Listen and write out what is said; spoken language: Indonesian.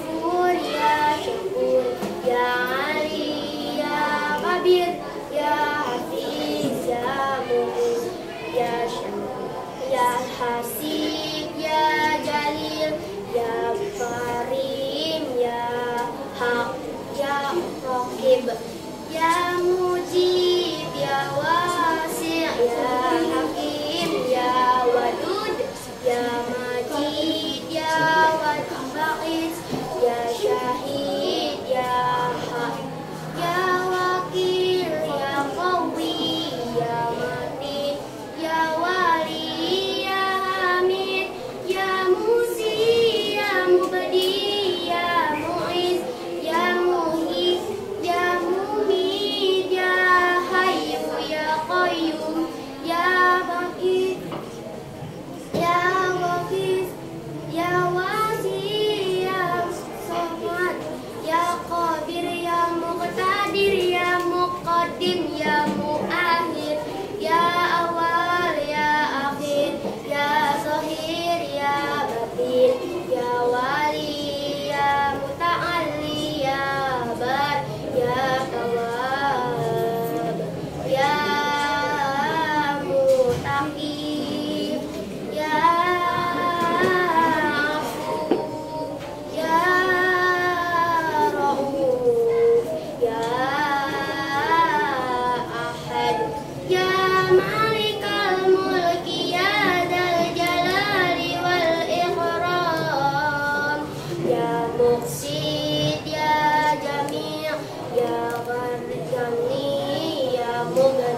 syukur ya syukur ya ali ya kabir ya hafiz ya mu'in ya syukur ya hasib ya jalil ya karim ya hak ya rokib ya muji Amen.